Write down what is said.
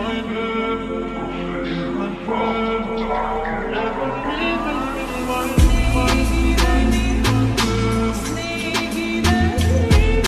Träume, Träume, Träume, Träume.